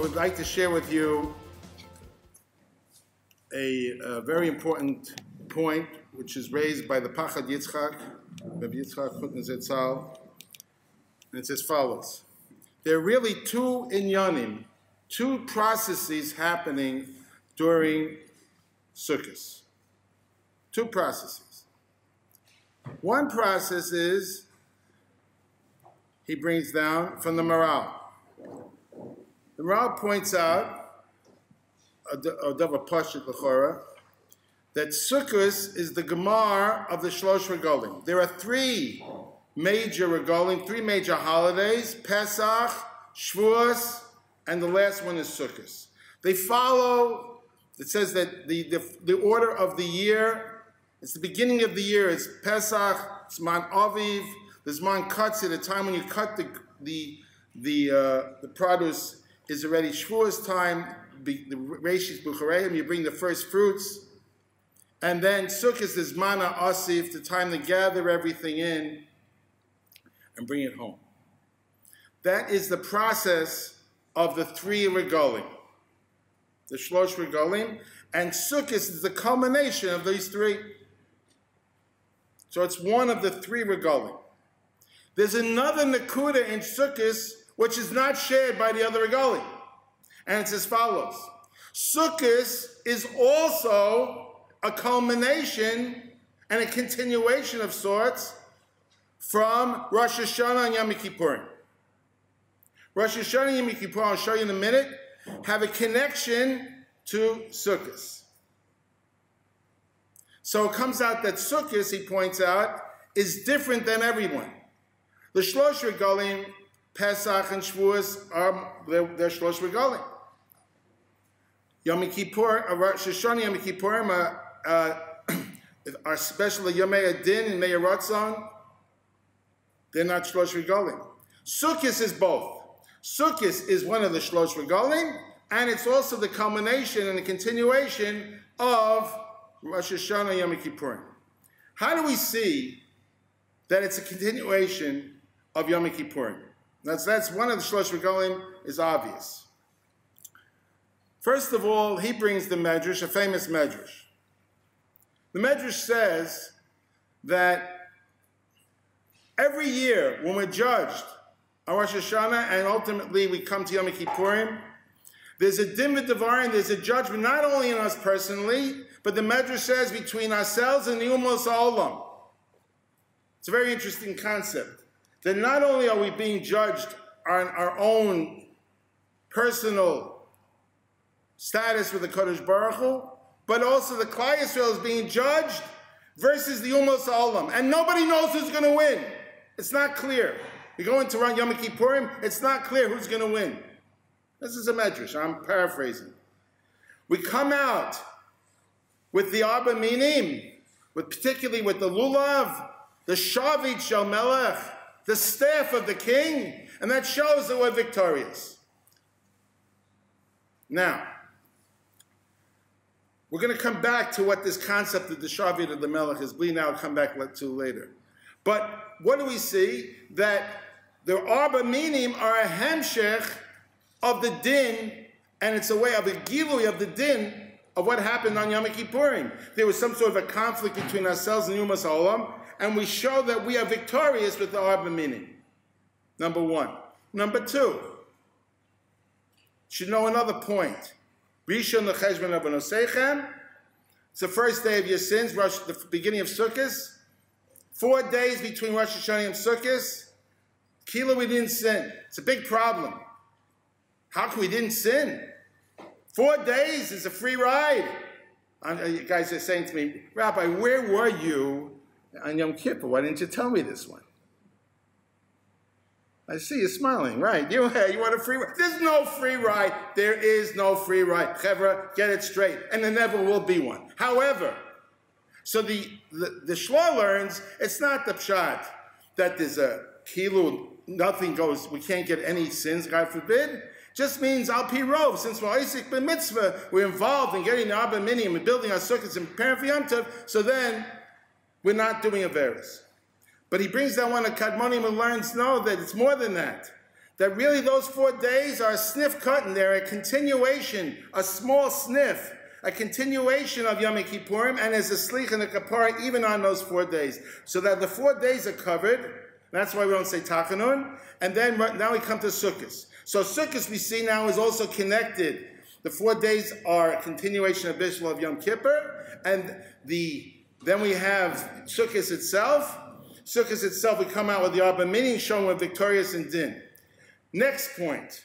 would like to share with you a, a very important point which is raised by the Pachad Yitzchak, Rabbi Yitzchak Zetzal, and it's as follows. There are really two inyanim, two processes happening during Sukkot. Two processes. One process is he brings down from the Maharal. The Maharal points out, a davar pashut l'chora, that Sukkot is the Gemar of the Shlosh Regalim. There are three major regalim, three major holidays, Pesach, Shavuos, and the last one is Sukkot. They follow, it says that the, the, the order of the year, it's the beginning of the year, it's Pesach, it's Man Aviv, there's Man Katz, at the time when you cut the, the, the, uh, the produce is already Shavuos time, the Rashis Buchareim, you bring the first fruits, and then Sukkot is Mana Asif, the time to gather everything in and bring it home. That is the process of the three regalim, the Shlosh regalim, and Sukkot is the culmination of these three. So it's one of the three regalim. There's another Nakuda in Sukkot which is not shared by the other regalim. And it's as follows. Sukkot is also a culmination and a continuation of sorts from Rosh Hashanah and Yom Kippur. Rosh Hashanah and Yom Kippur, I'll show you in a minute, have a connection to Sukkot. So it comes out that Sukkot, he points out, is different than everyone. The Shlosh Regalim, Pesach and Shavuos are they're Shlosh Regalim. Yom Kippur, uh, Rosh Hashanah, Yom Kippurim are uh, are especially Yom Adin and Meir Ratzon, they're not Shlosh Regalim. Sukkot is both. Sukkot is one of the Shlosh Regalim, and it's also the culmination and the continuation of Rosh Hashanah Yom Kippurim. How do we see that it's a continuation of Yom Kippurim? That's, that's one of the Shlosh Regalim is obvious. First of all, he brings the Medrash, a famous Medrash. The Medrash says that every year when we're judged on Rosh Hashanah and ultimately we come to Yom Kippurim, there's a din and there's a judgment not only in us personally, but the Medrash says between ourselves and the Umos Olam. It's a very interesting concept. That not only are we being judged on our own personal status with the Kodesh Baruch Hu, but also the Klal Yisrael is being judged versus the Umos Olam. And nobody knows who's going to win. It's not clear. You go into Yom Kippurim, it's not clear who's going to win. This is a medrash, I'm paraphrasing. We come out with the Arba Minim, with particularly with the Lulav, the Shavit Shel Melech, the staff of the king, and that shows that we're victorious. Now, we're going to come back to what this concept of the Shavit of the Melech is. We now come back to later. But what do we see? That the Arba Minim are a hemshech of the din, and it's a way of a gilui of the din of what happened on Yom Kippurim. There was some sort of a conflict between ourselves and Umos Olam, and we show that we are victorious with the Arba Minim. Number one. Number two, should know another point. Rishon lecheshbon abonosechem. It's the first day of your sins, Rosh, the beginning of Sukkot. Four days between Rosh Hashanah and Sukkot. Kilo, we didn't sin. It's a big problem. How come we didn't sin? Four days is a free ride. And uh, you guys are saying to me, Rabbi, where were you on Yom Kippur? Why didn't you tell me this one? I see you smiling, right? You, you want a free ride? There's no free ride. There is no free ride. Chevra, get it straight. And there never will be one. However, so the, the, the learns it's not the pshat that there's a kilu, nothing goes, we can't get any sins, God forbid. Just means al pi rov, since we're Isaac ben mitzvah, we're involved in getting the Arba Minim and building our circuits and preparing for Yom Tov, so then we're not doing a verus. But he brings that one of Kadmonim and learns, no, that it's more than that. that really those four days are a sniff cutting. They're a continuation, a small sniff, a continuation of Yom Kippurim, and as a slich and a kapara even on those four days. So that the four days are covered. That's why we don't say Tachanun. And then now we come to Sukkot. So Sukkot we see now is also connected. The four days are a continuation of Bishul of Yom Kippur, and the then we have Sukkot itself. Sukkot itself, we come out with the Arba Minim showing we're victorious in Din. Next point.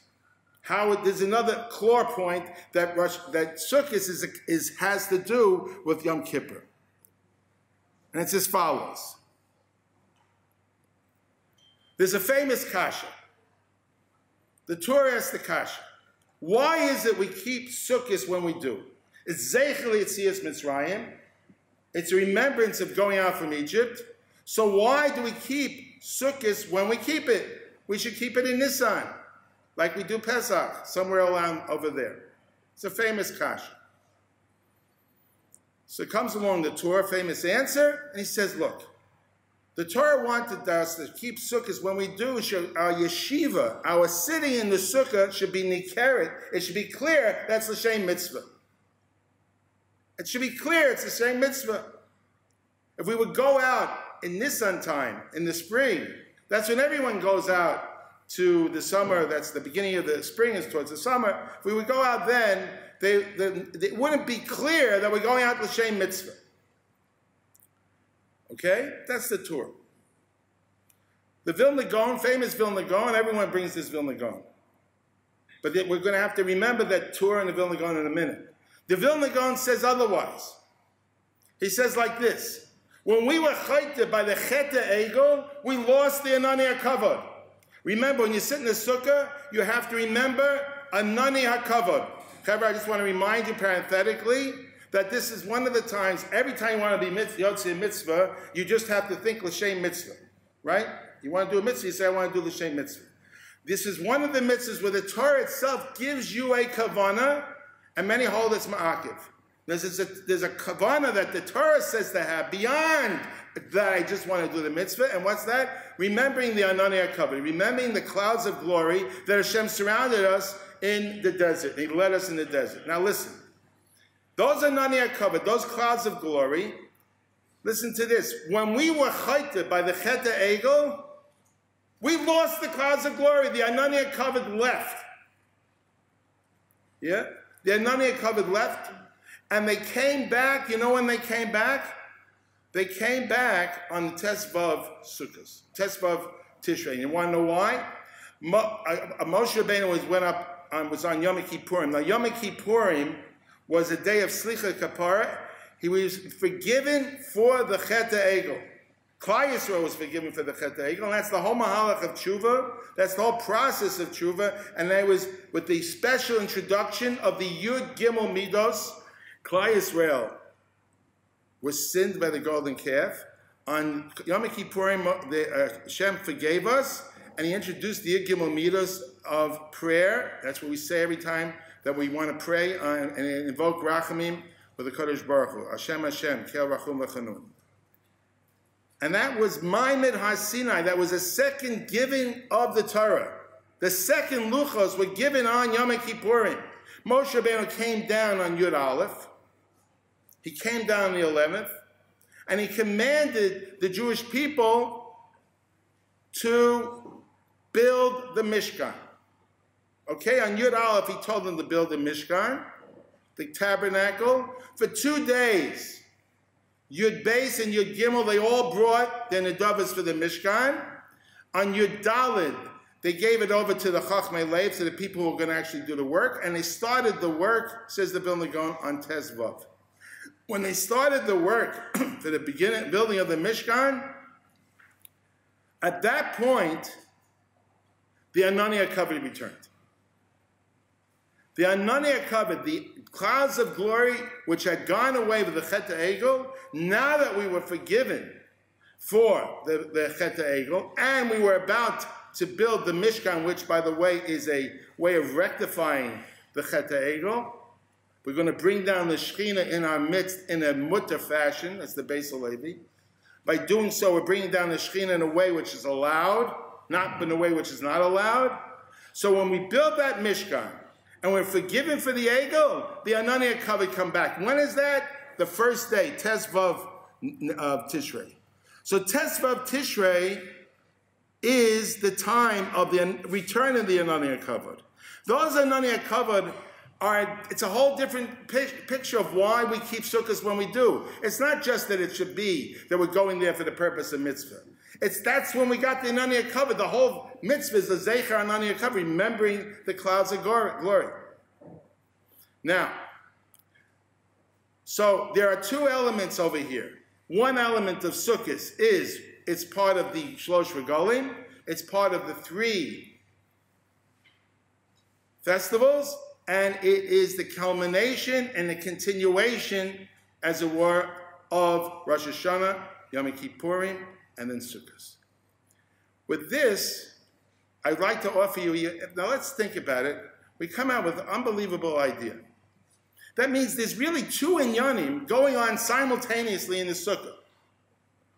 How it, there's another core point that Rosh, that Sukkot is, is, has to do with Yom Kippur. And it's as follows. There's a famous kasha. The Torah asks the kasha. Why is it we keep Sukkot when we do? It's Zeichel Yitzias Mitzrayim. It's a remembrance of going out from Egypt. So why do we keep Sukkot when we keep it? We should keep it in Nisan, like we do Pesach, somewhere around over there. It's a famous kash. So it comes along the Torah, famous answer, and he says, look, the Torah wanted us to keep sukkahs. When we do, our yeshiva, our sitting in the sukkah should be nikeret. It should be clear that's the same mitzvah. It should be clear it's the same mitzvah. If we would go out in Nisan time, in the spring, that's when everyone goes out to the summer. That's the beginning of the spring is towards the summer. If we would go out then, they, they, it wouldn't be clear that we're going out to Shem Mitzvah. Okay? That's the Tur. The Vilna Gaon, famous Vilna Gaon, everyone brings this Vilna Gaon. But we're going to have to remember that Tur in the Vilna Gaon in a minute. The Vilna Gaon says otherwise. He says like this when we were chayte by the Chet Egel, we lost the anani hakavod. Remember, when you sit in the sukkah, you have to remember anani hakavod. However, I just want to remind you parenthetically that this is one of the times, every time you want to be mitzvah, mitzvah, you just have to think l'shem mitzvah, right? You want to do a mitzvah, you say, I want to do l'shem mitzvah. This is one of the mitzvahs where the Torah itself gives you a kavana, and many hold it's ma'akiv. There's a, there's a kavana that the Torah says to have beyond that I just want to do the mitzvah. And what's that? Remembering the Anani HaKavod, remembering the clouds of glory that Hashem surrounded us in the desert. He led us in the desert. Now listen. Those Anani HaKavod, those clouds of glory, listen to this. When we were chayted by the Cheta Egel, we lost the clouds of glory. The Anani HaKavod left. Yeah? The Anani HaKavod left. And they came back, you know when they came back? They came back on the Tesvav Sukkot, Tesvav Tishrei. You want to know why? Mo, uh, Moshe Rabbeinu was, went up, um, was on Yom Kippurim. Now Yom Kippurim was a day of Slicha Kapara. He was forgiven for the Cheta Egel. Klal Yisrael was forgiven for the Chet Egel, and that's the whole mahalach of tshuva. That's the whole process of tshuva, and that was with the special introduction of the Yud Gimel Midos, Klal Yisrael was sinned by the golden calf. On Yom Kippurim, the, uh, Hashem forgave us, and He introduced the Yud Gimel Midos of prayer. That's what we say every time that we want to pray on, and invoke Rachamim with the Kadosh Baruch Hu. Hashem Hashem, Kel Rachum V'Chanun. And that was Maimid HaSinai. That was a second giving of the Torah. The second luchos were given on Yom Kippurim. Moshe Rabbeinu came down on Yud Aleph. He came down the 11th and he commanded the Jewish people to build the Mishkan. Okay, on Yud Aleph, he told them to build the Mishkan, the tabernacle, for two days. Yud Beis and Yud Gimel, they all brought their Nedavas for the Mishkan. On Yud Dalid, they gave it over to the Chachmei Lev, to the people who were going to actually do the work, and they started the work, says the Vilna Gaon, on Tezvav. When they started the work for the beginning building of the Mishkan, at that point, the Anani HaKavod returned. The Anani HaKavod, the clouds of glory which had gone away with the Chet Egel, now that we were forgiven for the, the Chet Egel, and we were about to build the Mishkan, which, by the way, is a way of rectifying the Chet Egel, we're going to bring down the Shekhinah in our midst in a mutter fashion. That's the Beis Levi. By doing so, we're bringing down the Shekhinah in a way which is allowed, not in a way which is not allowed. So when we build that Mishkan and we're forgiven for the ego, the Anani HaKavod come back. When is that? The first day, Tesvav of Tishrei. So Tesvav Tishrei is the time of the return of the Anani HaKavod. Those Anani HaKavod are, it's a whole different picture of why we keep sukkahs when we do. It's not just that it should be that we're going there for the purpose of mitzvah. It's that's when we got the Anani HaKavod. The whole mitzvah is the Zecher Anani HaKavod, remembering the clouds of glory. Now, so there are two elements over here. One element of Sukkot is it's part of the Shlosh Regalim, it's part of the three festivals, and it is the culmination and the continuation, as it were, of Rosh Hashanah, Yom Kippurim, and then Sukkot. With this, I'd like to offer you, now let's think about it. We come out with an unbelievable idea. That means there's really two inyanim going on simultaneously in the sukkah.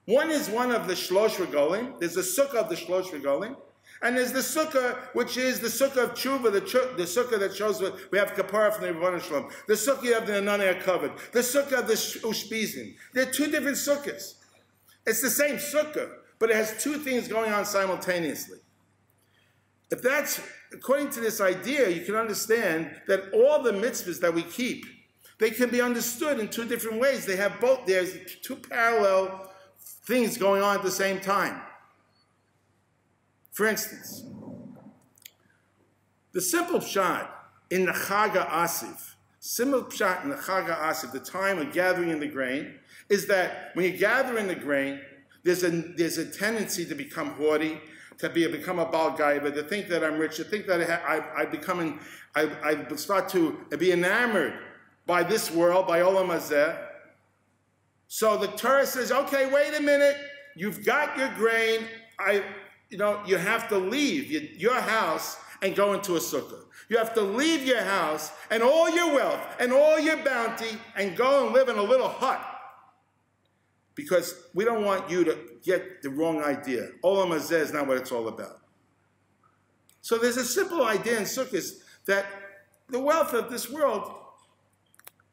One is one of the shlosh regalim. There's the sukkah of the shlosh regalim. And there's the sukkah, which is the sukkah of tshuva, the, the sukkah that shows we have kapara from the Ribono Shel Olam. The sukkah of the Anani HaKavod. The sukkah of the ushpizin. They're two different sukkahs. It's the same sukkah, but it has two things going on simultaneously. If that's, according to this idea, you can understand that all the mitzvahs that we keep, they can be understood in two different ways. They have both, there's two parallel things going on at the same time. For instance, the simple shot in the Chag HaAsif, simple shot in the Chag HaAsif, the time of gathering in the grain, is that when you gather in the grain, there's a, there's a tendency to become haughty, to be become a bal but to think that I'm rich, to think that I, I, I become, I, I start to be enamored by this world, by Olam Hazeh. So the Torah says, okay, wait a minute, you've got your grain, I, you know, you have to leave your house and go into a sukkah. You have to leave your house and all your wealth and all your bounty and go and live in a little hut. Because we don't want you to get the wrong idea. Olam Hazeh is not what it's all about. So there's a simple idea in sukkahs that the wealth of this world,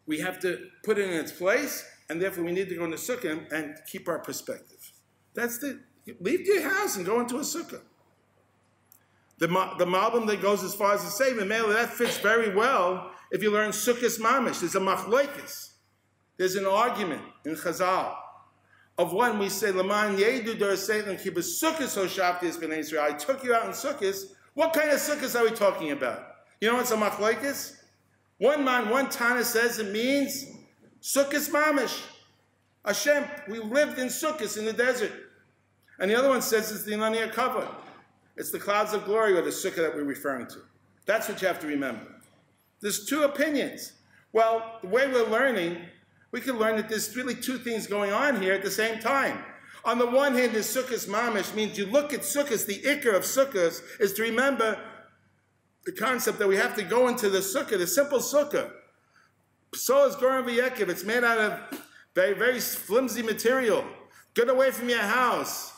we have to put it in its place, and therefore we need to go into sukkah and keep our perspective. That's the Leave your house and go into a sukkah. The, the Malbim that goes as far as to say, Mamela, that fits very well if you learn Sukkah's Mamish. There's a machlekes. There's an argument in Chazal. Of one we say, Laman Yedu Dor Seilim Kibbutz Sukkahs Hoshaftis Ben Israel. I took you out in Sukkahs. What kind of Sukkahs are we talking about? You know what's a machlekes? One man, one Tana says it means Sukkah's Mamish. Hashem, we lived in Sukkahs in the desert. And the other one says it's the Anani HaKavod. It's the clouds of glory or the sukkah that we're referring to. That's what you have to remember. There's two opinions. Well, the way we're learning, we can learn that there's really two things going on here at the same time. On the one hand, the sukkahs mamish means you look at sukkahs, the ikr of sukkahs is to remember the concept that we have to go into the sukkah, the simple sukkah. So is Goran V'yekiv. It's made out of very, very flimsy material. Get away from your house.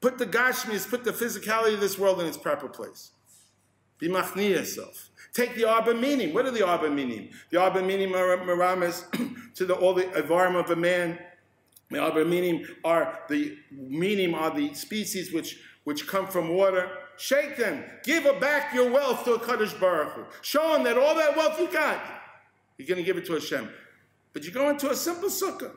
Put the gashmis, put the physicality of this world in its proper place. Be machni yourself. Take the Arba Minim. What are the Arba Minim? The Arba Minim maramas to the, all the avarim of a man. The arbor meaning are the meaning are the species which, which come from water. Shake them. Give back your wealth to a Kaddish Baruch Hu. Show them that all that wealth you got, you're going to give it to Hashem. But you go into a simple sukkah.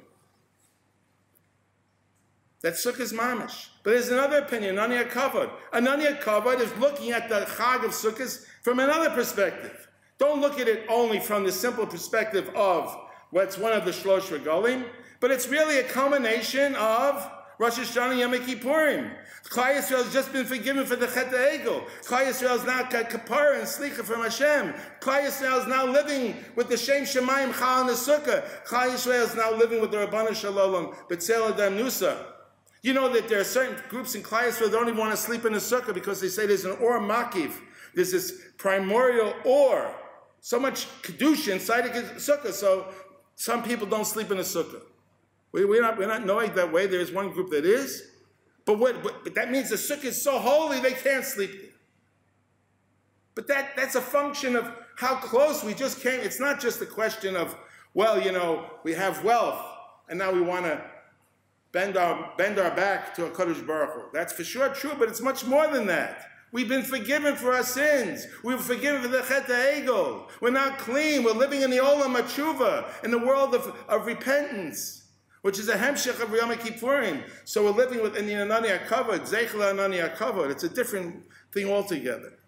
That sukkah is mamish. But there's another opinion, Anani HaKavod. Anani HaKavod is looking at the chag of sukkahs from another perspective. Don't look at it only from the simple perspective of what's one of the shlosh regalim, but it's really a culmination of Rosh Hashanah Yom Kippurim. Klal Yisrael has just been forgiven for the Chet Egel. Klal Yisrael is now kapara and slicha from Hashem. Klal Yisrael is now living with the Shem Shemayim Chal and the Sukkah. Klal Yisrael is now living with the Ribono Shel Olam, B'tzel Adam Nusa. You know that there are certain groups in Klal Yisrael that don't even want to sleep in a sukkah because they say there's an or makiv. There's this primordial or. So much kedusha inside a sukkah, so some people don't sleep in a sukkah. We, we're, not, we're not knowing that way. There is one group that is. But, what, but, but that means the sukkah is so holy they can't sleep there. But that, that's a function of how close we just came. It's not just a question of, well, you know, we have wealth, and now we want to bend our, bend our back to a Kodesh Baruch Hu. That's for sure true, but it's much more than that. We've been forgiven for our sins. We were forgiven for the Chet Egel. We're not clean. We're living in the Olam Matshuva, in the world of, of repentance, which is a hemshech of Yom Kippurim. So we're living within the Anani HaKavod, Zeichel Anani HaKavod. It's a different thing altogether.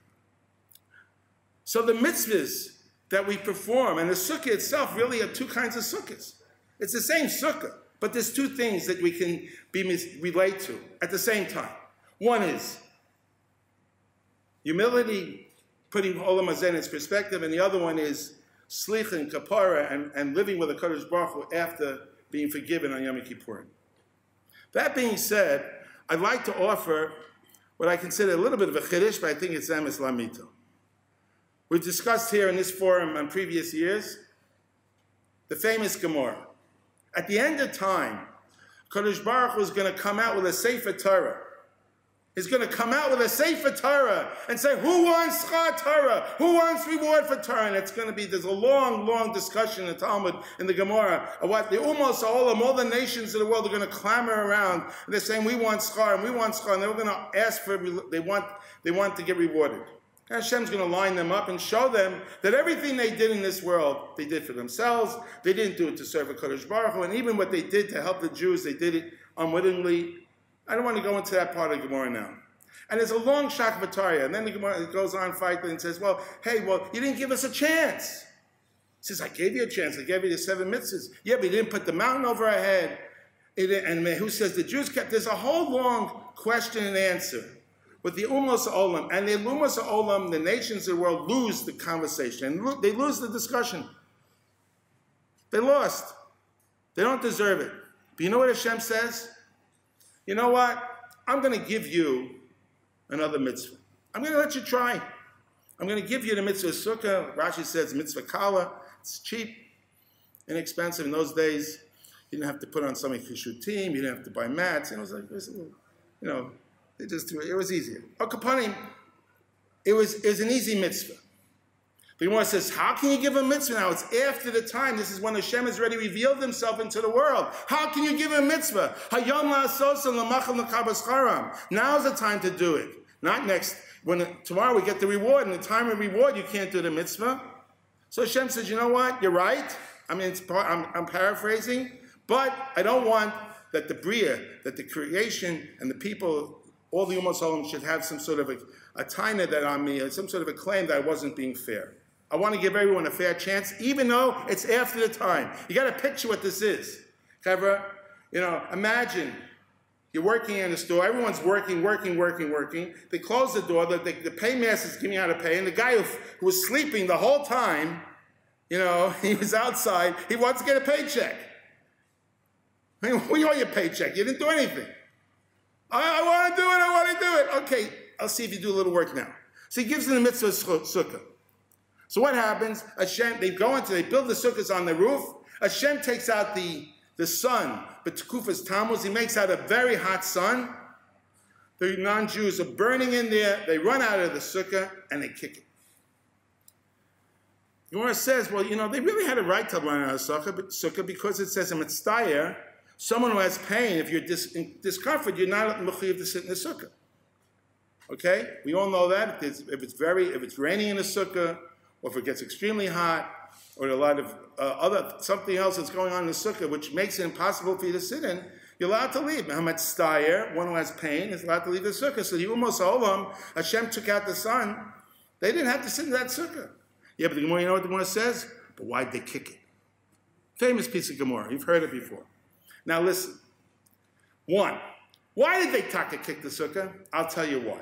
So the mitzvahs that we perform, and the sukkah itself really are two kinds of sukkahs. It's the same sukkah, but there's two things that we can be relate to at the same time. One is humility, putting Olam Hazeh in its perspective, and the other one is slich and kapara, and, and living with a Kodesh Baruch Hu after being forgiven on Yom Kippur. That being said, I'd like to offer what I consider a little bit of a chiddush, but I think it's emes lamito. We've discussed here in this forum on previous years the famous Gemara. At the end of time, Kodesh Baruch was going to come out with a Sefer Torah. He's going to come out with a Sefer Torah and say, who wants Schar Torah? Who wants reward for Torah? And it's going to be, there's a long, long discussion in the Talmud, in the Gemara, of what the Umos Olam, all the nations of the world are going to clamor around. And they're saying, we want Schar, and we want Schar. And they're going to ask for, they want, they want to get rewarded. Hashem's going to line them up and show them that everything they did in this world, they did for themselves. They didn't do it to serve a Kodesh Baruch Hu. And even what they did to help the Jews, they did it unwittingly. I don't want to go into that part of Gemara now. And there's a long shakla v'tarya. And then the Gemara goes on fighting and says, well, hey, well, you didn't give us a chance. He says, I gave you a chance. I gave you the seven mitzvahs. Yeah, but you didn't put the mountain over our head. And who says the Jews kept, there's a whole long question and answer. with the Umos Olam and the Lumos Olam, the nations of the world, lose the conversation. And they lose the discussion. They lost. They don't deserve it. But you know what Hashem says? You know what? I'm going to give you another mitzvah. I'm going to let you try. I'm going to give you the mitzvah sukkah. Rashi says mitzvah kala. It's cheap, inexpensive. In those days, you didn't have to put on some team. You didn't have to buy mats. it was like, it was little, you know, they just it. It was easier. Akapanim, it was, it was an easy mitzvah. The Gemara says, how can you give a mitzvah now? It's after the time. This is when Hashem has already revealed himself into the world. How can you give a mitzvah? Now's the time to do it. Not next. When tomorrow we get the reward, and the time of reward, you can't do the mitzvah. So Hashem says, you know what? You're right. I mean, I'm, I'm paraphrasing, but I don't want that the Bria, that the creation and the people all the Ummah should have some sort of a, a taina that on me, some sort of a claim that I wasn't being fair. I want to give everyone a fair chance, even though it's after the time. You got to picture what this is. However, you know, imagine you're working in a store, everyone's working, working, working, working. They close the door, the, the, the paymaster's giving out a pay, and the guy who, who was sleeping the whole time, you know, he was outside, he wants to get a paycheck. I mean, what you want your paycheck? You didn't do anything. I, I want to do it, I want to do it. Okay, I'll see if you do a little work now. So he gives them the mitzvah sukkah. So what happens? Hashem, they go into, they build the sukkahs on the roof. Hashem takes out the, the sun, but Tekufas Tammuz, he makes out a very hot sun. The non-Jews are burning in there. They run out of the sukkah and they kick it. Gemara says, well, you know, they really had a right to run out of sukkah because it says in Mitzvah, Someone who has pain, if you're dis in discomfort, you're not mechayiv to sit in the sukkah. Okay, we all know that. If it's, if it's, very, if it's raining in the sukkah, or if it gets extremely hot, or a lot of uh, other something else that's going on in the sukkah, which makes it impossible for you to sit in, you're allowed to leave. Muhammad Steyer, one who has pain, is allowed to leave the sukkah. So the Umos Olam, Hashem took out the sun. They didn't have to sit in that sukkah. Yeah, but the Gemara, you know what the Gemara says? But why'd they kick it? Famous piece of Gemara. You've heard it before. Now listen. One, why did they taka kick the sukkah? I'll tell you why.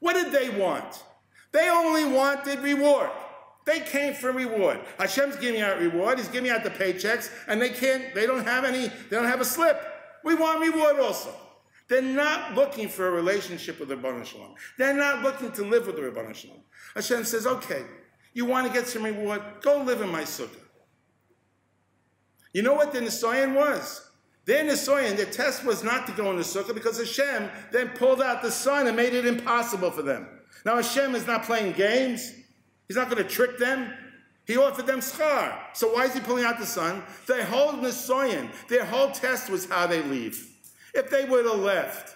What did they want? They only wanted reward. They came for reward. Hashem's giving out reward. He's giving out the paychecks, and they can't. They don't have any. They don't have a slip. We want reward also. They're not looking for a relationship with the Ribono Shel Olam. They're not looking to live with the Ribono Shel Olam. Hashem says, "Okay, you want to get some reward? Go live in my sukkah." You know what the Nisayan was? Their Nisoyan, their test was not to go in the sukkah because Hashem then pulled out the sun and made it impossible for them. Now Hashem is not playing games. He's not going to trick them. He offered them schar. So why is he pulling out the sun? Their whole nisoyan, their whole test was how they leave. If they would have left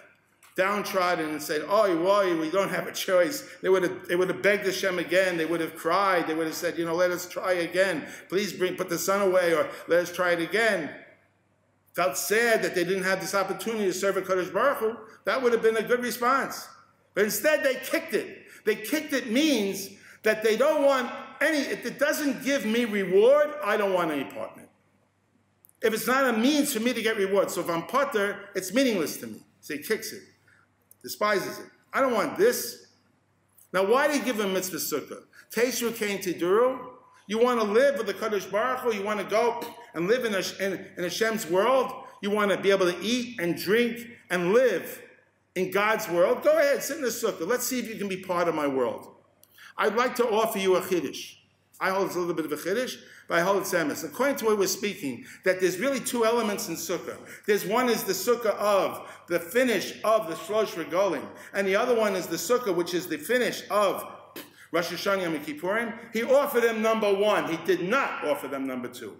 downtrodden and said, "Oh, boy, we don't have a choice," they would have they would have begged Hashem again. They would have cried. They would have said, "You know, let us try again. Please bring put the sun away, or let us try it again." Felt sad that they didn't have this opportunity to serve a Kaddish Baruch Hu. That would have been a good response. But instead, they kicked it. They kicked it means that they don't want any, if it doesn't give me reward, I don't want any part in it. If it's not a means for me to get reward, so if I'm potter, it's meaningless to me. So he kicks it, despises it. I don't want this. Now, why did he give him mitzvah sukkah? Teshu came to Duru. You want to live with the Kaddish Baruch Hu? You want to go and live in, a, in, in Hashem's world? You want to be able to eat and drink and live in God's world? Go ahead, sit in the sukkah. Let's see if you can be part of my world. I'd like to offer you a chiddush. I hold it's a little bit of a chiddush, but I hold it's emes. According to what we're speaking, that there's really two elements in sukkah. There's one is the sukkah of the finish of the shlosh regolim, and the other one is the sukkah, which is the finish of Rosh Hashanah Yom Kippurim. He offered them number one. He did not offer them number two.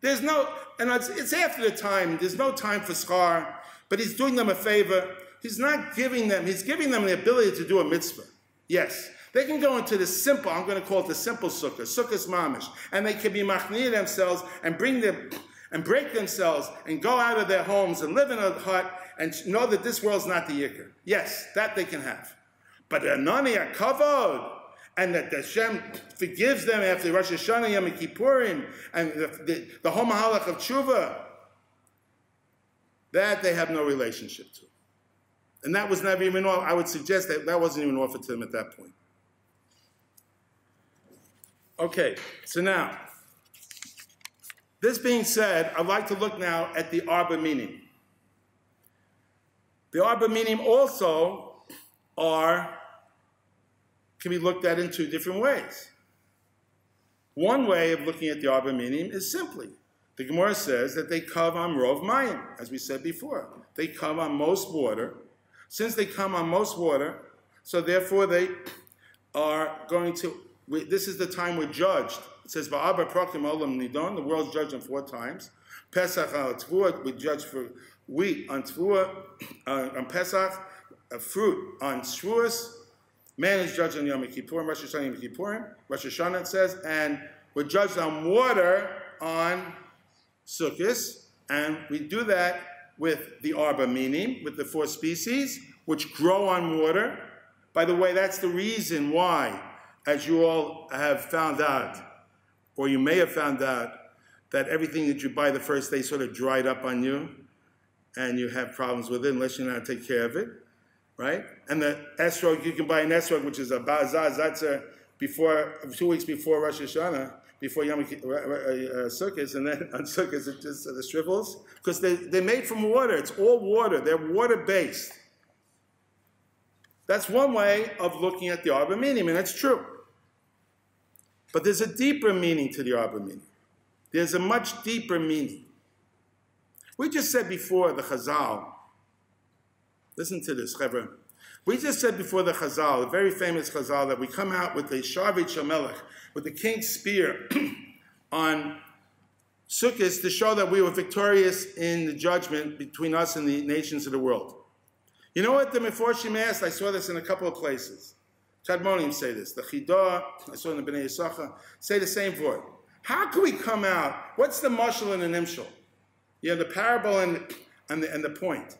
There's no, and it's, it's after the time. There's no time for schar, but he's doing them a favor. He's not giving them. He's giving them the ability to do a mitzvah. Yes, they can go into the simple, I'm going to call it the simple sukkah, sukkah's mamish, and they can be machnia themselves and bring them and break themselves and go out of their homes and live in a hut and know that this world's not the yikr. Yes, that they can have. But anani hakavod. and that Hashem forgives them after Rosh Hashanah, Yom Kippurim, and the, the, the whole mahalach of tshuva, that they have no relationship to. And that was never even, I would suggest that that wasn't even offered to them at that point. Okay, so now, this being said, I'd like to look now at the Arba Minim. The Arba Minim also are, can be looked at in two different ways. One way of looking at the Arba Minim is simply, the Gemara says that they come on Rov Mayim, as we said before. They come on most water. Since they come on most water, so therefore they are going to we, this is the time we're judged. It says, Va'aba prokim olam nidon, the world's judged on four times. Pesach al tfuah, we judge for wheat on tfuah, uh, on Pesach, a fruit on Shavuos. Man is judged on Yom Kippurim, Rosh Hashanah Yom Kippurim. Rosh Hashanah it says, and we're judged on water on Sukkot, and we do that with the Arba Minim, with the four species, which grow on water. By the way, that's the reason why as you all have found out, or you may have found out, that everything that you buy the first day sort of dried up on you, and you have problems with it unless you know how to take care of it, right? And the esrog, you can buy an esrog, which is a bazaz, that's a, before, two weeks before Rosh Hashanah, before Yom uh, uh, Sukkot, and then on Sukkot it just uh, the shrivels, because they, they're made from water. It's all water. They're water-based. That's one way of looking at the Arba Minim, and that's true. But there's a deeper meaning to the Arba Minim. There's a much deeper meaning. We just said before the Chazal, listen to this, Chevra. We just said before the Chazal, the very famous Chazal, that we come out with the Sharvit Shamelech, with the king's spear on Sukkot to show that we were victorious in the judgment between us and the nations of the world. You know what the Meforshim asked? I saw this in a couple of places. Kadmonim say this. The Chidah, I saw in the Bnei Yisachar, say the same word. How can we come out? What's the mushal and the nimshal? You have the parable and, and, the, and the point.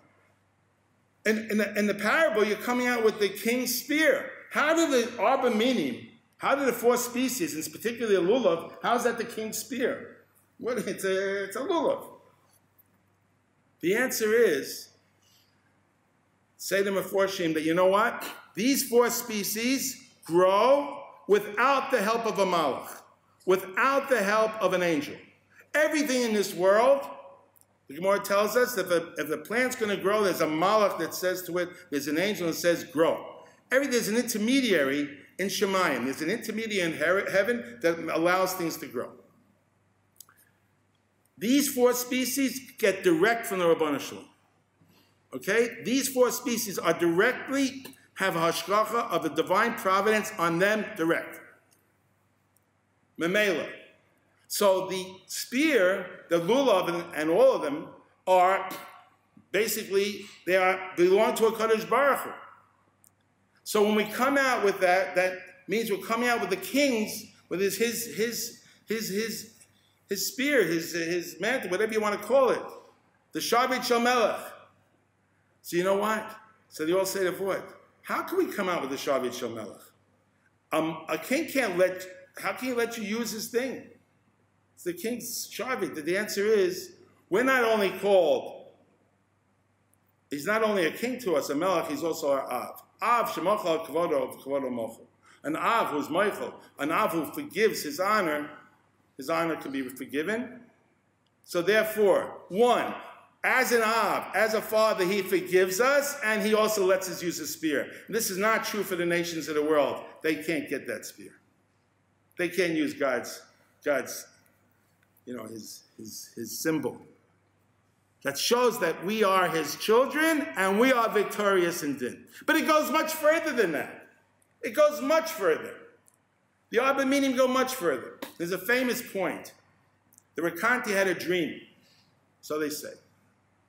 In, in, the, in the parable, you're coming out with the king's spear. How do the Arba Minim, how do the four species, and particularly a lulav, how's that the king's spear? What, it's, a, it's a lulav. The answer is, say to Meforshim that, you know what? These four species grow without the help of a malach, without the help of an angel. Everything in this world, the Gemara tells us that if, if the plant's going to grow, there's a malach that says to it, there's an angel that says grow. Every, there's an intermediary in Shemayim. There's an intermediary in heaven that allows things to grow. These four species get direct from the Ribono Shel Olam. Okay? These four species are directly have a hashgacha of the divine providence on them direct. Memela. So the spear, the lulav, and, all of them are basically they are belong to a Kaddish Baruch. So when we come out with that, that means we're coming out with the kings with his his his his his his spear, his his mantle, whatever you want to call it, the Shavit Shomelech. So you know what? So they all say the void. How can we come out with the Shavit Shomelech? Um, a king can't let. How can he let you use his thing? It's the king's Shavit. The answer is we're not only called. He's not only a king to us, a melech, he's also our Av. Av shemochal kvodo kvodo mochel. An Av who's Michael, an Av who forgives his honor, his honor can be forgiven. So therefore, one, as an Av, as a father, he forgives us and he also lets us use a spear. And this is not true for the nations of the world. They can't get that spear. They can't use God's, God's, you know, his, his, his symbol. That shows that we are his children and we are victorious in din. But it goes much further than that. It goes much further. The Arba Minim go much further. There's a famous point. The Recanati had a dream, so they say.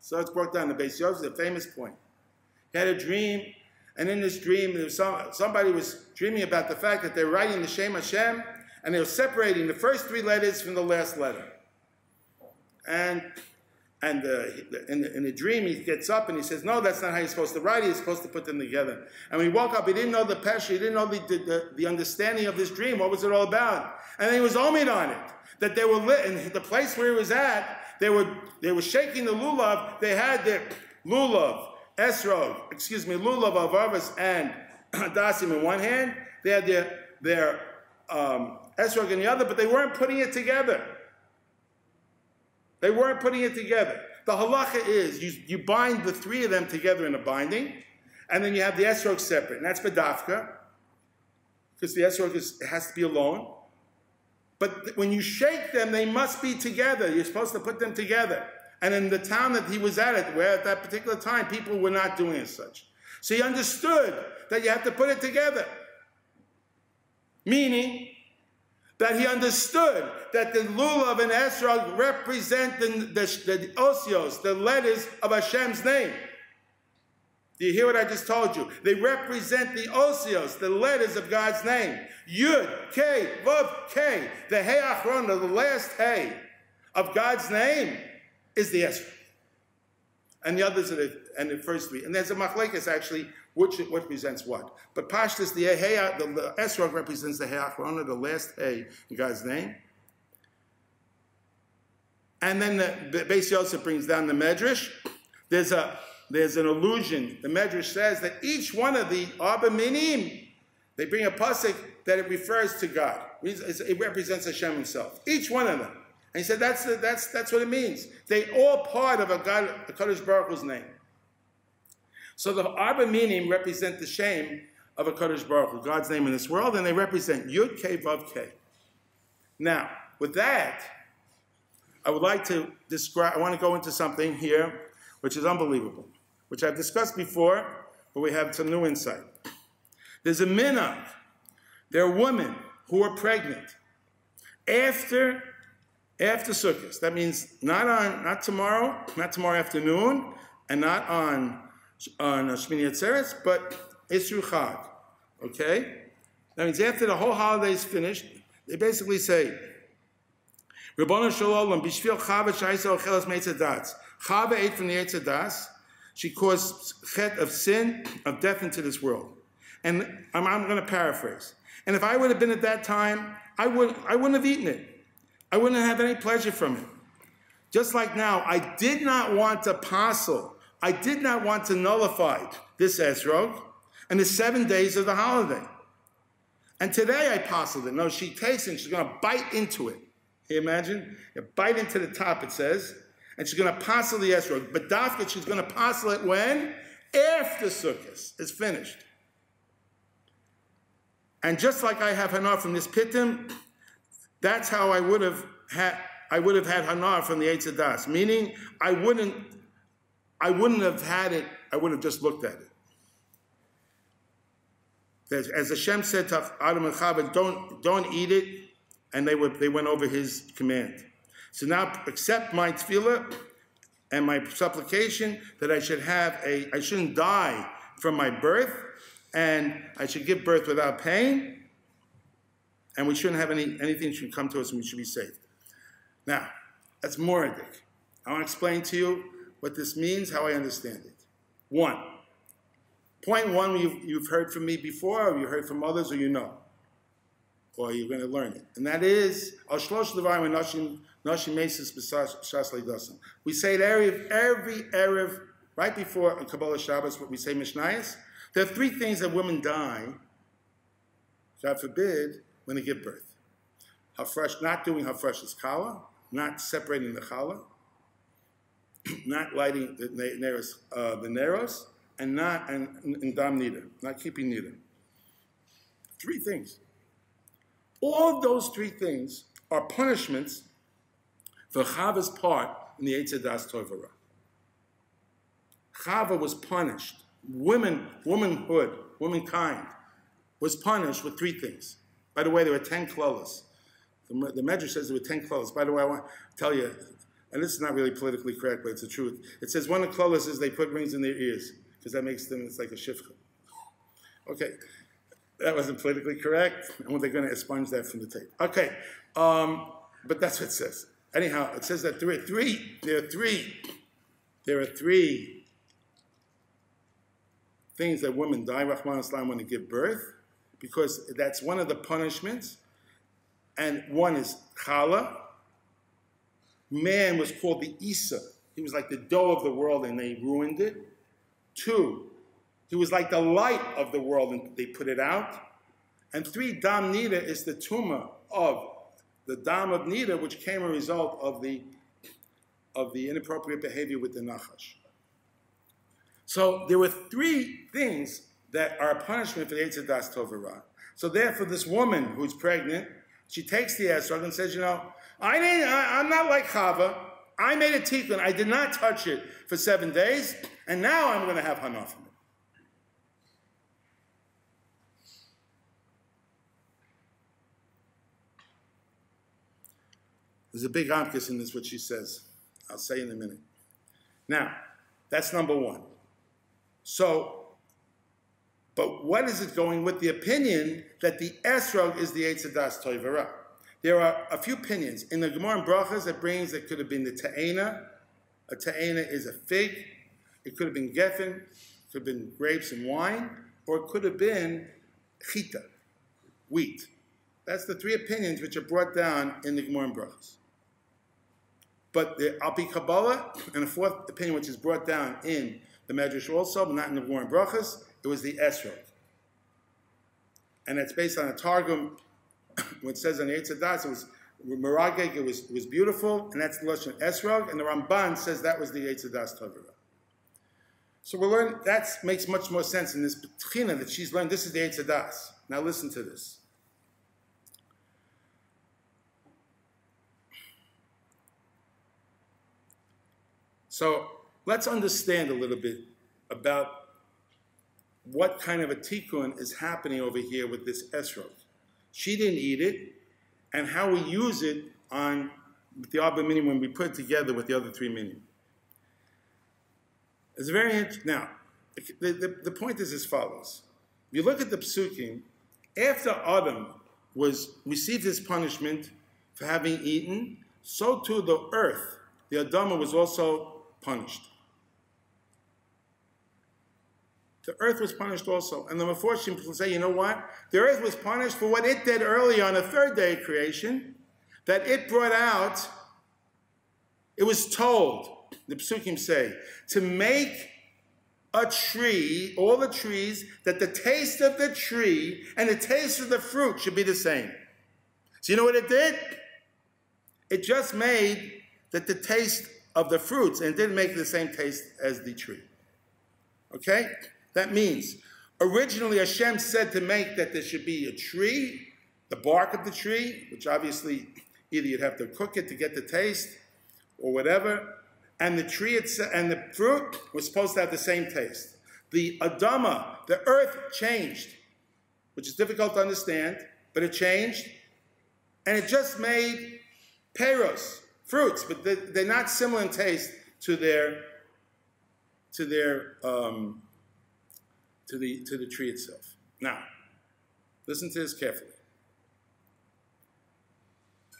So it's brought down the base. Yosef, famous point. He had a dream, and in this dream, was some, somebody was dreaming about the fact that they're writing the Shema Shem Hashem, and they were separating the first three letters from the last letter. And and uh, in, the, in the dream, he gets up and he says, No, that's not how you're supposed to write. You're supposed to put them together. And when he woke up, he didn't know the passion, he didn't know the, the, the, understanding of this dream. What was it all about? And he was omid on it. That they were lit, in the place where he was at, they were, they were shaking the lulav. They had their lulav, esrog, excuse me, lulav, aravos, and dasim in one hand. They had their, their um, esrog in the other, but they weren't putting it together. They weren't putting it together. The halacha is you, you bind the three of them together in a binding, and then you have the esrog separate, and that's bedafka, because the esrog is, has to be alone. But when you shake them, they must be together. You're supposed to put them together. And in the town that he was at, where at that particular time people were not doing as such. So he understood that you have to put it together. Meaning, that he understood that the lulav and esrog represent the, the, the osios, the letters of Hashem's name. Do you hear what I just told you? They represent the osios, the letters of God's name. Yud, K, Vav, K. The Hey Achron, the last Hey of God's name, is the esrog. And the others are the, and the first three. And there's a machlekes actually which represents what. But Pashtus, the, the, the Esrog represents the He'achrona, the last Hey in God's name. And then the, the Yosef brings down the Medrash. There's a there's an allusion. The Medrash says that each one of the Arba Minim, they bring a pasuk that it refers to God. It represents Hashem himself. Each one of them. And he said that's, the, that's, that's what it means. They all part of a God, a Kaddish Baruch Hu's name. So the Arba Minim represent the shame of a Kaddish Baruch Hu, God's name in this world, and they represent Yud K Vav K. Now, with that, I would like to describe, I want to go into something here which is unbelievable, which I've discussed before, but we have some new insight. There's a minhag. There are women who are pregnant after after Sukkot. That means not on not tomorrow, not tomorrow afternoon, and not on on uh, Shmini Atzeres, but Isru Chag. Okay? That means after the whole holiday is finished, they basically say, Ribono Shel Olam, Bishvil Chava Shaisa Ochelas Meitzadatz. Chava ate from the. She caused chet of sin, of death into this world. And I'm, I'm going to paraphrase. And if I would have been at that time, I, would, I wouldn't have eaten it. I wouldn't have had any pleasure from it. Just like now, I did not want to parcel I did not want to nullify this esrog and the seven days of the holiday. And today I parceled it. No, she takes it and she's going to bite into it. Can you imagine? You bite into the top, it says, and she's going to parcel the esrog. But dafka, she's going to parcel it when? After Sukkot is finished. And just like I have hanar from this pitim, that's how I would have had I would have had hanar from the Eitz HaDaas, meaning I wouldn't I wouldn't have had it, I would have just looked at it. As Hashem said to Adam and Chava, don't, don't eat it, and they, were, they went over his command. So now accept my tefillah and my supplication that I should have a, I shouldn't die from my birth, and I should give birth without pain, and we shouldn't have any, anything should come to us and we should be saved. Now, that's Moradik. I want to explain to you what this means, how I understand it. One, point one you've, you've heard from me before, or you heard from others, or you know, or you're going to learn it. And that is, we say it every, every Erev, right before Kabbalah Shabbos, what we say Mishnayos. There are three things that women die, God forbid, when they give birth. Hafresh, not doing Hafrashas challah, not separating the challah, not lighting the neros, uh, the neros, and not and, and dam Nida, not keeping Nida. Three things. All of those three things are punishments for Chava's part in the Eitz HaDaas Tovara. Chava was punished. Women, womanhood, womankind was punished with three things. By the way, there were ten klolas. The, the Medrash says there were ten klolas. By the way, I want to tell you, and this is not really politically correct, but it's the truth. It says one of the klolas is they put rings in their ears because that makes them, it's like a shifcha. Okay, that wasn't politically correct, and they're going to expunge that from the tape. Okay, um, but that's what it says. Anyhow, it says that there are three, there are three, there are three things that women die, Rachmana Litzlan, when they give birth, because that's one of the punishments. And one is chala. Man was called the Isa. He was like the dough of the world and they ruined it. Two, he was like the light of the world and they put it out. And three, Dam Nida is the tumor of the Dam of Nida, which came a result of the, of the inappropriate behavior with the Nachash. So there were three things that are a punishment for the Eitz HaDaas Tovara. So therefore, this woman who's pregnant, she takes the esrog and says, you know, I didn't, I, am not like Chava. I made a tikkun. I did not touch it for seven days, and now I'm going to have hanafim. There's a big amkus in this, what she says. I'll say in a minute. Now, that's number one. So but what is it going with the opinion that the esrog is the Eitz HaDaas Toivara? There are a few opinions. In the Gemara and Brachas, it brings it could have been the Ta'ena. A Ta'ena is a fig. It could have been Geffen. It could have been grapes and wine. Or it could have been Chita, wheat. That's the three opinions which are brought down in the Gemara and Brachas. But the Alpi Kabbalah, and the fourth opinion which is brought down in the Medrash also, but not in the and Brachas, it was the Esrog. And it's based on a Targum, which says on the Eitz HaDaas, it was Merageg, it was, it was beautiful, and that's the Lashon Esrog, and the Ramban says that was the Eitz HaDaas Tovara. So we learn that makes much more sense in this B'tchina that she's learned. This is the Eitz HaDaas. Now listen to this. So let's understand a little bit about what kind of a tikkun is happening over here with this esrog. She didn't eat it, and how we use it on the Arba Minim when we put it together with the other three Mini. It's very interesting. Now, the, the, the, point is as follows. If you look at the psukim, after Adam was received his punishment for having eaten, so too the earth, the Adama was also punished. The earth was punished also. And the Meforshim will say, you know what? The earth was punished for what it did early on the third day of creation, that it brought out, it was told, the Psukim say, to make a tree, all the trees, that the taste of the tree and the taste of the fruit should be the same. So you know what it did? It just made that the taste of the fruits and didn't make the same taste as the tree. Okay? That means originally Hashem said to make that there should be a tree, the bark of the tree, which obviously either you'd have to cook it to get the taste or whatever, and the tree itself, and the fruit was supposed to have the same taste. The Adama, the earth changed. which is difficult to understand, but it changed, and it just made peros, fruits, but they're not similar in taste to their to their um, to the to the tree itself. Now, listen to this carefully.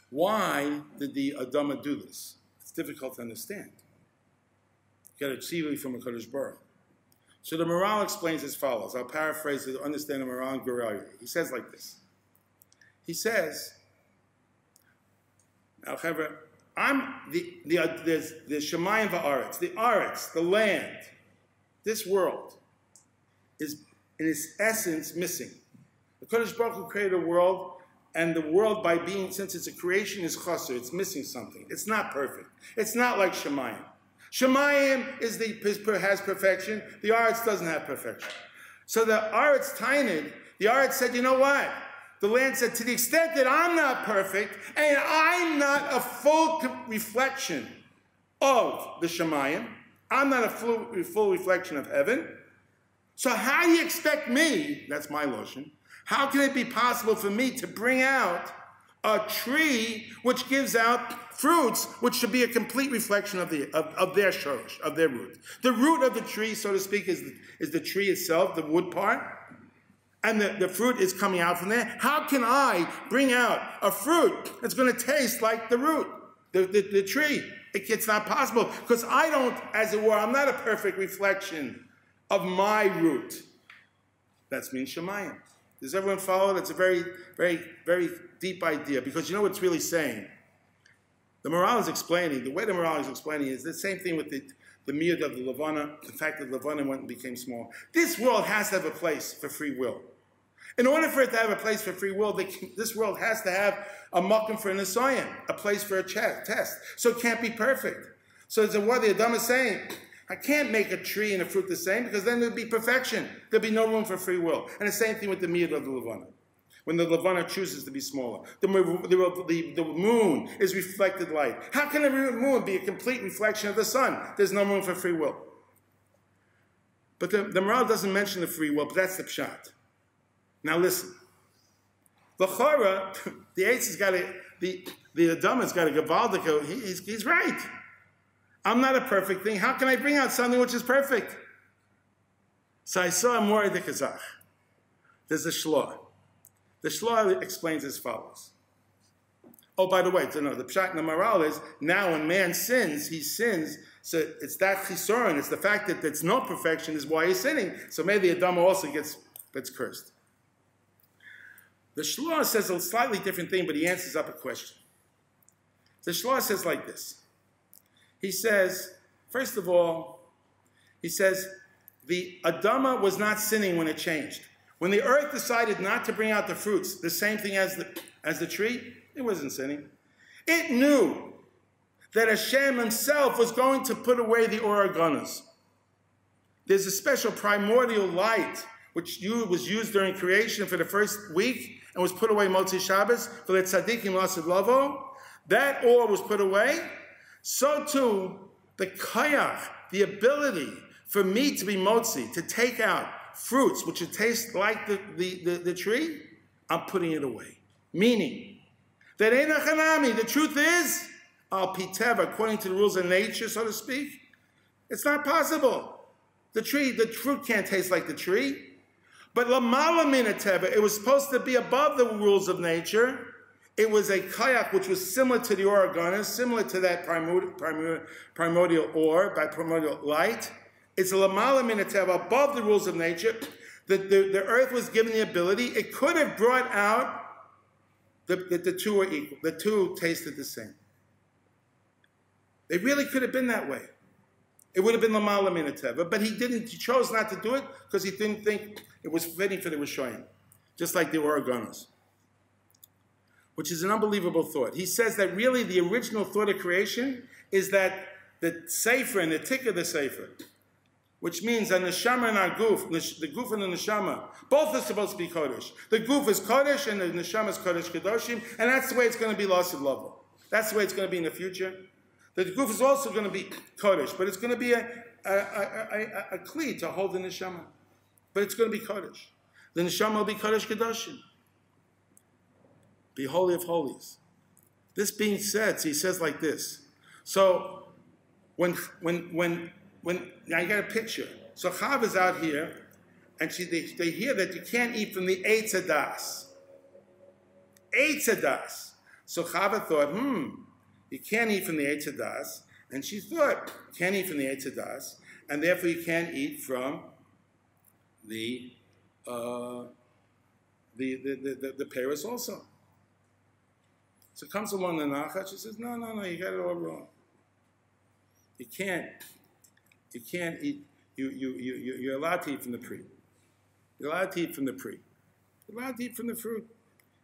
Why did the Adama do this? It's difficult to understand. You got to see from a Kadosh Baruch. So the Maharal explains as follows. I'll paraphrase to understand the and Gur Aryeh. He says like this. He says, however, I'm the the uh, the Shemayim va'aretz, the aretz, the land, this world is in its essence missing. The Kodesh Baruch Hu created a world, and the world by being since it's a creation is chaser, it's missing something. It's not perfect. It's not like Shemayim. Shemayim is the has perfection. The Aretz doesn't have perfection. So the Aretz Tainid, the Aretz said, you know what? The land said, to the extent that I'm not perfect and I'm not a full reflection of the Shemayim, I'm not a full, full reflection of heaven. So how do you expect me, that's my lotion, how can it be possible for me to bring out a tree which gives out fruits which should be a complete reflection of, the, of, of their shorish, of their root. The root of the tree, so to speak, is the, is the tree itself, the wood part and the, the fruit is coming out from there. How can I bring out a fruit that's going to taste like the root, the, the, the tree? It, it's not possible because I don't, as it were, I'm not a perfect reflection of my root. That's means Shemayim. Does everyone follow? That's a very, very, very deep idea because you know what it's really saying? The Maharal is explaining, the way the Maharal is explaining is the same thing with the, the miyud of the Levana, the fact that Levana went and became small. This world has to have a place for free will. In order for it to have a place for free will, this world has to have a muckum for an assignment, a place for a test. So it can't be perfect. So it's a what the Adam is saying. I can't make a tree and a fruit the same because then there'd be perfection. There'd be no room for free will. And the same thing with the miyad of the Levana. When the Levana chooses to be smaller, the, the, the, moon is reflected light. How can the moon be a complete reflection of the sun? There's no room for free will. But the, the doesn't mention the free will, but that's the pshat. Now listen. The Chora, the Eitz has got a, the, the Adam has got a Gavaldiko, he, he's, he's right. I'm not a perfect thing. How can I bring out something which is perfect? So I saw more the Kazakh. There's a Shlah. The Shlah explains as follows. Oh, by the way, to know, the Pshat and the Maharal is now when man sins, he sins. So it's that chisoron, it's the fact that it's no perfection is why he's sinning. So maybe Adam also gets, gets cursed. The Shlah says a slightly different thing, but he answers up a question. The Shlah says like this. He says, first of all, he says, the Adama was not sinning when it changed. When the earth decided not to bring out the fruits, the same thing as the, as the tree, it wasn't sinning. It knew that Hashem himself was going to put away the Ohr HaGanuz. There's a special primordial light which was used during creation for the first week and was put away Motzi Shabbos for the tzaddikim lasid lavo. That ore was put away. So too, the kayach, the ability for me to be motzi, to take out fruits which taste like the, the, the, the tree, I'm putting it away. Meaning, that ain't a chanami. The truth is, al pitev, according to the rules of nature, so to speak, it's not possible. The tree, the fruit can't taste like the tree. But Lamala Minateva, it was supposed to be above the rules of nature. It was a kayak which was similar to the Ohr HaGanuz, similar to that primordial, primordial ore by primordial light. It's a Lamala Minateva, above the rules of nature. The, the, the earth was given the ability, it could have brought out that the, the two were equal. The two tasted the same. It really could have been that way. It would have been Lamala Minateva, but he didn't, he chose not to do it because he didn't think it was fitting for the Rishoyim, just like the Ohr HaGanuz, which is an unbelievable thought. He says that really the original thought of creation is that the Sefer and the tick of the Sefer, which means a neshama and our goof, the goof and the neshama, both are supposed to be Kodesh. The goof is Kodesh and the neshama is Kodesh Kedoshim, and that's the way it's going to be lasid lavo. That's the way it's going to be in the future. The goof is also going to be Kodesh, but it's going to be a, a, a, a, kli to hold the neshama but it's going to be Kodesh. the neshama will be Kodesh Kedoshim. Be holy of holies. This being said, so he says like this. So when when when when now you got a picture. So Chav is out here, and she, they, they hear that you can't eat from the Eitz HaDaas. So Chava thought, hmm, can't eat from the Eitz HaDaas. And she thought, can't eat from the Eitz HaDaas, and therefore you can't eat from the uh, the, the, the, the, the peros also. So comes along the Nachash, she says, no, no, no, you got it all wrong. You can't, you can't eat, you, you, you, you're allowed to eat from the pri. You're allowed to eat from the pri. You're allowed to eat from the fruit.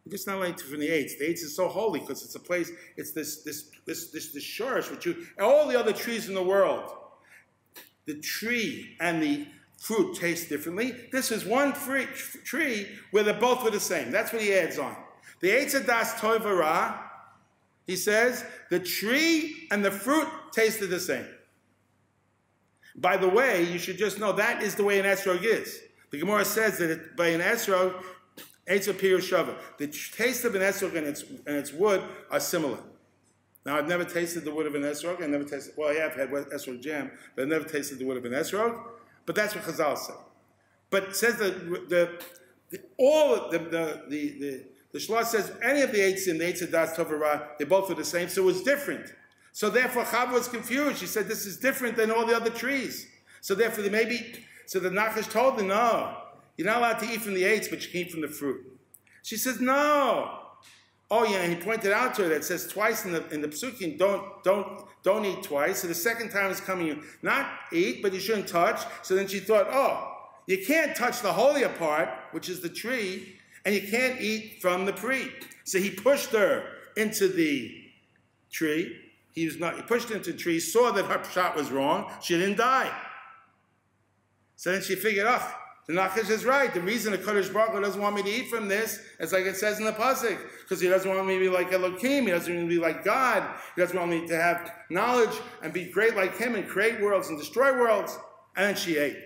You're not to from the eitz. The eitz is so holy because it's a place, it's this, this, this, this, this shorish, which you, all the other trees in the world, the tree and the fruit taste differently. This is one tree where they both were the same. That's what he adds on. The Eitz HaDaas Tovara, he says, the tree and the fruit tasted the same. By the way, you should just know that is the way an esrog is. The Gemara says that it, by an esrog, Shava, the taste of an esrog and its, and its wood are similar. Now, I've never tasted the wood of an esrog. I never tasted, well, I have had esrog jam, but I've never tasted the wood of an esrog. But that's what Chazal said. But says that the, the all the, the, the, the the Shlosh says any of the eight sin, the eight das tovara, they both are the same, so it was different. So therefore, Chava was confused. She said, "This is different than all the other trees." So therefore, maybe. So the Nachash told her, "No, you're not allowed to eat from the eitz, but you can eat from the fruit." She says, "No." Oh yeah, and he pointed out to her that says twice in the in the psukim, don't don't don't eat twice. So the second time is coming, not eat, but you shouldn't touch. So then she thought, oh, you can't touch the holier part, which is the tree, and you can't eat from the pri. So he pushed her into the tree. He was not. He pushed into the tree, saw that her shot was wrong. She didn't die. So then she figured, oh, the Nachash is right. The reason the Kodesh Baruch Hu doesn't want me to eat from this is like it says in the pasuk, because he doesn't want me to be like Elohim. He doesn't want me to be like God. He doesn't want me to have knowledge and be great like Him and create worlds and destroy worlds. And then she ate.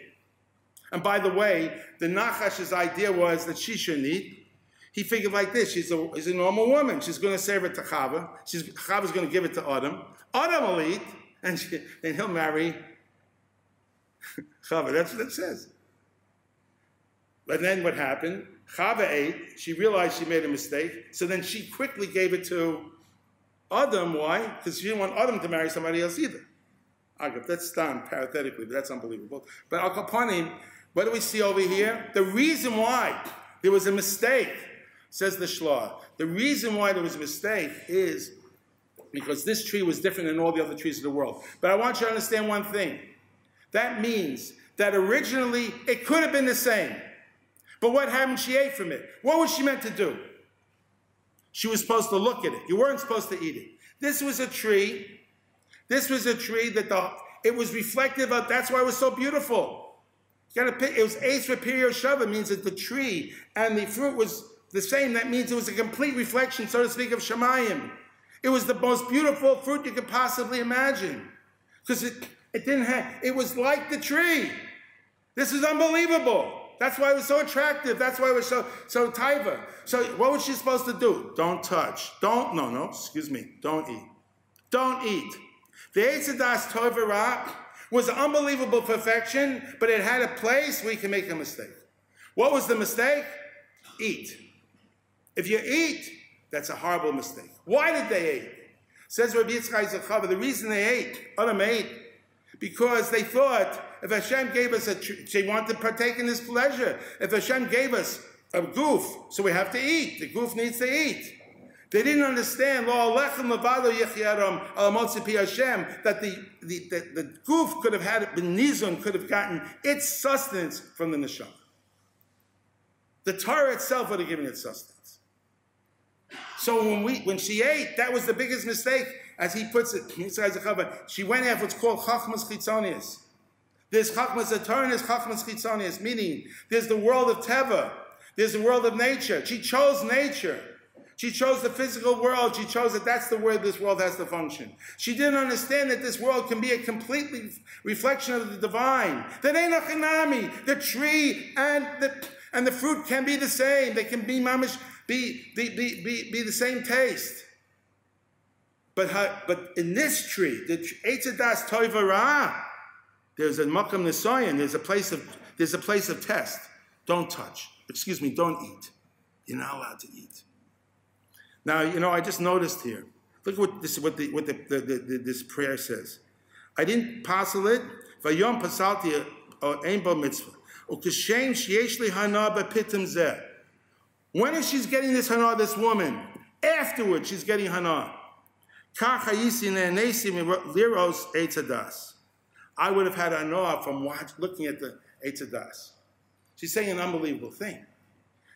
And by the way, the Nachash's idea was that she shouldn't eat. He figured like this: she's a, she's a normal woman. She's going to serve it to Chava. She's Chava's going to give it to Adam. Adam will eat, and she, then he'll marry Chava. That's what it says. But then what happened? Chava ate. She realized she made a mistake. So then she quickly gave it to Adam. Why? Because she didn't want Adam to marry somebody else either. Agab, that's done parenthetically, but that's unbelievable. But Al Kapanim, what do we see over here? The reason why there was a mistake, says the Shlah. The reason why there was a mistake is because this tree was different than all the other trees of the world. But I want you to understand one thing. That means that originally it could have been the same. But what happened? She ate from it. What was she meant to do? She was supposed to look at it. You weren't supposed to eat it. This was a tree. This was a tree that the it was reflective of. That's why it was so beautiful. It was Ace Superior Shava means that the tree and the fruit was the same. That means it was a complete reflection, so to speak, of Shemayim. It was the most beautiful fruit you could possibly imagine because it it didn't have. It was like the tree. This is unbelievable. That's why it was so attractive. That's why it was so so taiva. So what was she supposed to do? Don't touch. Don't no no. Excuse me. Don't eat. Don't eat. The Eitz HaDaas Tovara was unbelievable perfection, but it had a place where you can make a mistake. What was the mistake? Eat. If you eat, that's a horrible mistake. Why did they eat? Says Rabbi Yitzchak Zachav, the reason they ate, Adam ate, because they thought if Hashem gave us a, they wanted to partake in His pleasure. If Hashem gave us a goof, so we have to eat. The goof needs to eat. They didn't understand that the, the, the, the goof could have had been nizun, could have gotten its sustenance from the neshama. The Torah itself would have given it sustenance. So when we when she ate, that was the biggest mistake, as he puts it. he says, She went after what's called chachmas chitzonius. There's Chachmas there's Chachmas Chitzonius, meaning there's the world of Teva, there's the world of nature. She chose nature. She chose the physical world. She chose that that's the way this world has to function. She didn't understand that this world can be a complete reflection of the divine. The Nenachinami, the tree and the, And the fruit can be the same. They can be mamish, be, be, be, be, be the same taste. But, but in this tree, the Eitz HaDaas Toivara, there's a Makam Nisayan, there's a place of there's a place of test. Don't touch. Excuse me, don't eat. You're not allowed to eat. Now, you know, I just noticed here. Look what this what the what the, the, the, this prayer says. I didn't parcel it. Vayom pasalti uh, ein mitzvah. Ukashem sheyesh li hana bepitim zeh. When is she getting this hana, this woman? Afterwards, she's getting hana. I would have had hana from watch, looking at the Eitz HaDaas. She's saying an unbelievable thing.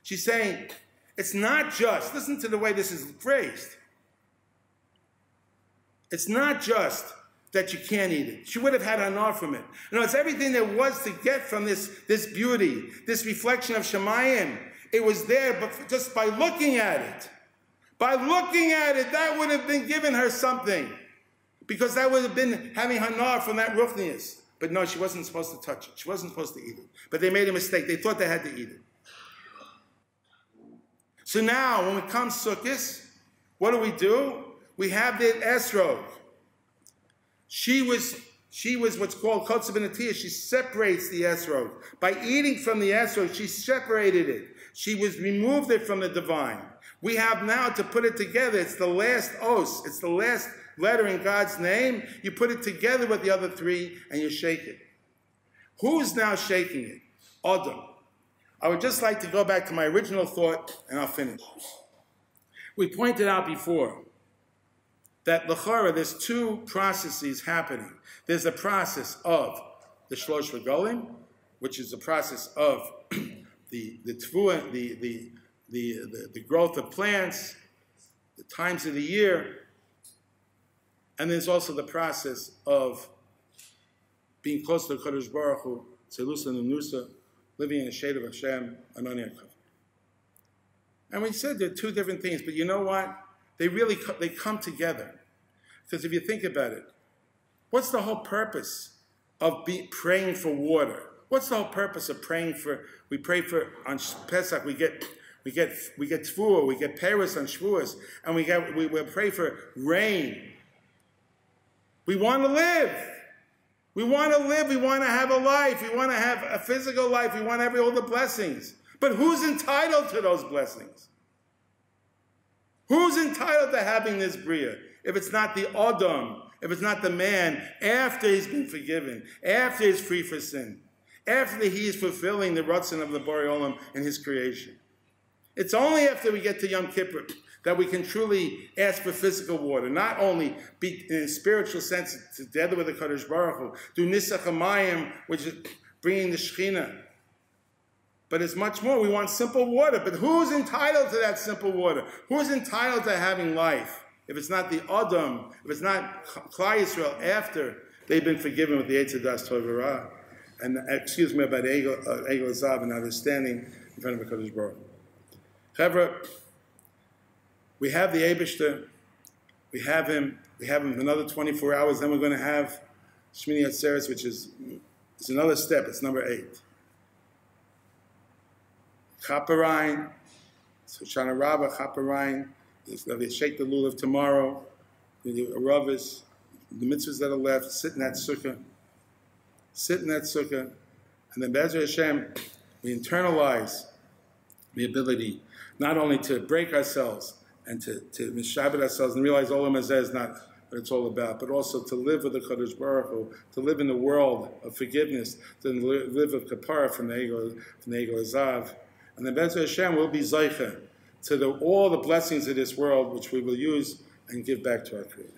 She's saying, it's not just, listen to the way this is phrased. It's not just that you can't eat it. She would have had hana from it. You know, it's everything there was to get from this, this beauty, this reflection of Shemayim. It was there, but just by looking at it, by looking at it, that would have been given her something. Because that would have been having hana from that roofness. But no, she wasn't supposed to touch it. She wasn't supposed to eat it. But they made a mistake. They thought they had to eat it. So now, when it comes Sukkot, what do we do? We have the esrog. She was she was what's called kotzav She separates the esrog. By eating from the esrog, she separated it. She was removed it from the divine. We have now to put it together. It's the last os. It's the last letter in God's name. You put it together with the other three and you shake it. Who's now shaking it? Adam. I would just like to go back to my original thought and I'll finish. We pointed out before that Lachara, there's two processes happening. There's a process of the Shlosh Regolim, which is the process of the, the, tfuah, the, the the, the, the growth of plants, the times of the year, and there's also the process of being close to the Kadosh Baruch Hu, Tzelusa Nusa, living in the shade of Hashem, Anani And we said they're two different things, but you know what? They really they come together. Because if you think about it, what's the whole purpose of be, praying for water? What's the whole purpose of praying for? We pray for on Pesach. We get we get we get tfuah, we get peros on Shavuos, and we get we, we pray for rain. We want to live. We want to live. We want to have a life. We want to have a physical life. We want every all the blessings. But who's entitled to those blessings? Who's entitled to having this bria? If it's not the Adam, if it's not the man, after he's been forgiven, after he's free for sin, after he is fulfilling the rutzin of the Boreolam in his creation. It's only after we get to Yom Kippur that we can truly ask for physical water, not only be in a spiritual sense together with the Kadosh Baruch Hu, do Nisach Hamayim, which is bringing the Shekhinah. But it's much more. We want simple water. But who's entitled to that simple water? Who's entitled to having life? If it's not the Adam, if it's not Klal Yisrael after they've been forgiven with the Eitz HaDaas Torah, and excuse me about Ego, uh, Zav and understanding in front of the Kadosh Baruch However, we have the Abishter, we have him, we have him another 24 hours, then we're going to have Shmini Atzeres, which is, is another step, it's number eight. Chaparine, Hoshana Rabbah, Chaparine, they shake the lulav tomorrow, the aravos, the mitzvahs that are left, sit in that sukkah, sit in that sukkah, and then Bezer Hashem, we internalize the ability not only to break ourselves and to, to mishabit ourselves and realize Olam Hazeh is not what it's all about, but also to live with the Kadosh Baruch Hu, to live in the world of forgiveness, to live with kapara from the Ego, from the Azav. And then Bezer Hashem will be Zaycha to the, all the blessings of this world, which we will use and give back to our Creator.